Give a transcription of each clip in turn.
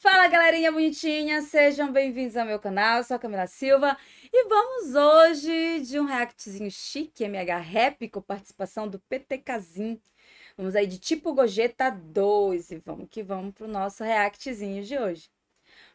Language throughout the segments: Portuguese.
Fala galerinha bonitinha, sejam bem-vindos ao meu canal, eu sou a Camila Silva e vamos hoje de um reactzinho chique, MH Rap, com participação do PTKzinho. Vamos aí de tipo Gojeta 2 e vamos que vamos pro nosso reactzinho de hoje.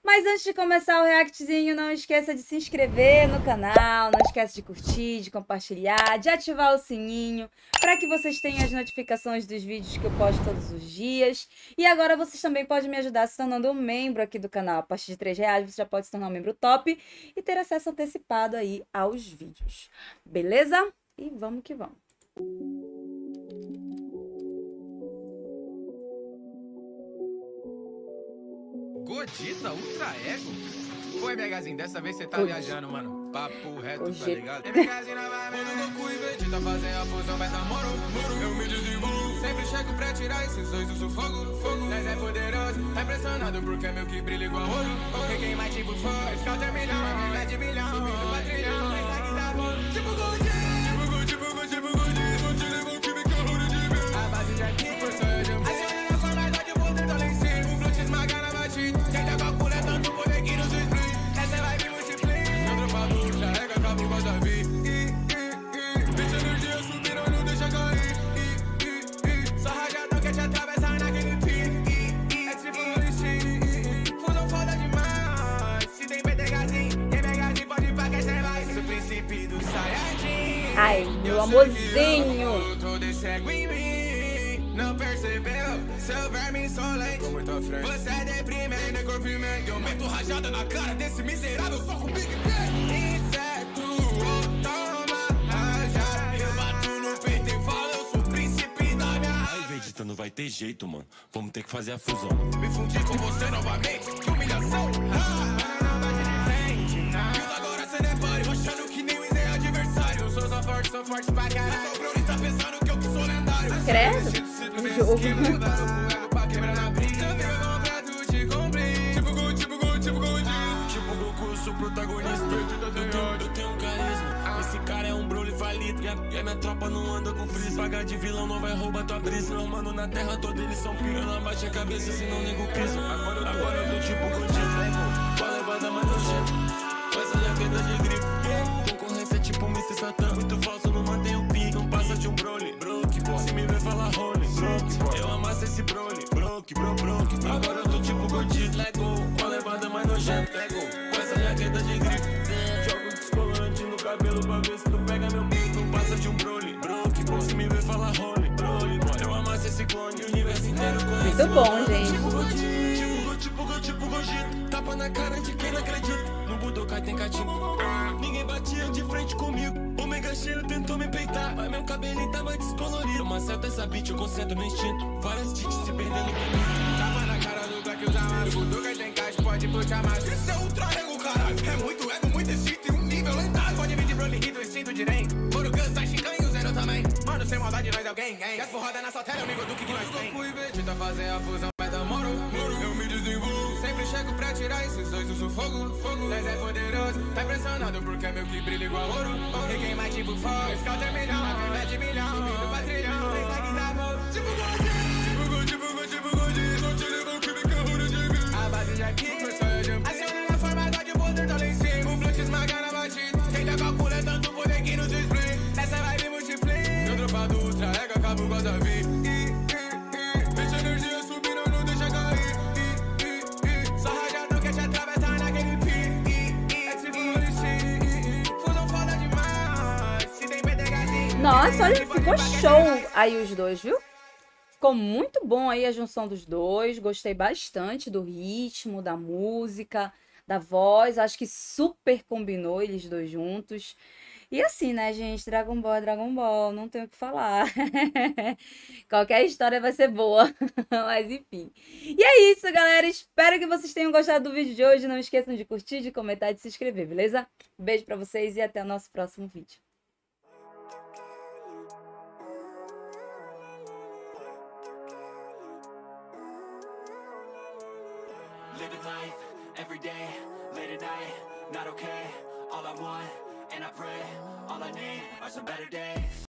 Mas antes de começar o reactzinho, não esqueça de se inscrever no canal, não esqueça de curtir, de compartilhar, de ativar o sininho, para que vocês tenham as notificações dos vídeos que eu posto todos os dias. E agora vocês também podem me ajudar se tornando um membro aqui do canal. A partir de 3 reais você já pode se tornar um membro top e ter acesso antecipado aí aos vídeos. Beleza? E vamos que vamos. Godita Ultra Ego? Pô, MHzinho, dessa vez você tá Godita. viajando, mano. Papo reto, tá ligado? MHzinho na vibe, quando Goku e Vegeta fazem a fusão, mas namoro, moro, eu me desenvolvo. Sempre chego pra tirar esses dois do sufoco, fogo. Nós é poderoso, tá impressionado porque meu que brilha igual ouro. Porque quem mais tipo for, é milhão, é de milhão, meu Eu amorzinho. Todo cego em mim, não percebeu? Seu verme insolente. Você é deprimente, é corpimento. Eu meto rajada na cara desse miserável, só com Big Bang. Inseto, toma rajada. Eu bato no peito e falo, eu sou o príncipe da minha Ai, Vegeta, não vai ter jeito, mano. Vamos ter que fazer a fusão. Me fundi com você novamente, que humilhação. Ah, mas forte, sou forte pra caralho. O Brody tá pensando que eu que sou lendário. Credo. Um jogo. pra quebrar na brisa. Eu fico completo, te cumprir. Tipo gol, tipo tipo. Tipo Goku, eu sou protagonista. Eu tenho, eu tenho um carisma. Esse cara é um Broly falido. E a, minha tropa não anda com frizz. Pagar de vilão não vai roubar tua brisa. Meu mano, na terra toda eles são pica. Não abaixa a cabeça, senão nego piso. Agora, agora eu tô tipo Godinho. Com a levada mais nojenta. Com essa jaqueta de nojenta. Lego. Com essa jaqueta de grife. Jogo descolante no cabelo pra ver se tu pega meu. Não passa de um Broly. Broke, boy. Se me ver falar Rony. Broly, boy. Eu amasso esse clone. O universo inteiro conhece. Muito bom, gente. Tipo. Tipo tipo Go, tipo Gogito. Tapa na cara de quem não acredita. No Budokai tem catinho. Ninguém batia de frente comigo. O mega cheiro tentou me peitar. Mas meu cabelinho tava descolorido. Eu maceta essa beat, eu concentro no instinto. Várias tits se perdendo puxar mais. Isso é ultra ego, caralho. É muito ego, muito instinto e um nível lendário. Pode vir de Broly, Hito, instinto de. Moro Gus, sai Shinkan e o Zero também. Mano, sem maldade, nós é alguém, hein. E as porradas na sua tela, é o nível do que, que nós tem. Goku e Vegeta fazem a fusão, mas demoro. Moro, eu me desenvolvo. Sempre chego pra tirar esses dois do sufoco. Fogo, nós é poderoso. Tá impressionado porque meu que brilha igual ouro. Porque quem mais tipo for, Scout é milhão. É de milhão, subindo pra trilhão. Tá que tá bom, tipo Godinho. Tipo Godinho, tipo Godinho, tipo Godinho. Vou te crime que é ruim de ver. A base já aqui, ih. Deixa a energia subir, não, não deixa cair. Só rajadão quer te atravessar naquele. É. Fusão foda demais. Se tem. Nossa, olha, ficou show aí os dois, viu? Ficou muito bom aí a junção dos dois. Gostei bastante do ritmo, da música, da voz. Acho que super combinou eles dois juntos. E assim, né, gente? Dragon Ball é Dragon Ball, não tenho o que falar. Qualquer história vai ser boa. Mas enfim. E é isso, galera. Espero que vocês tenham gostado do vídeo de hoje. Não esqueçam de curtir, de comentar e de se inscrever, beleza? Beijo pra vocês e até o nosso próximo vídeo. Every day, late at night, not okay. All I want, and I pray, all I need are some better days.